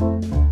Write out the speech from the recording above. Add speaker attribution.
Speaker 1: Bye.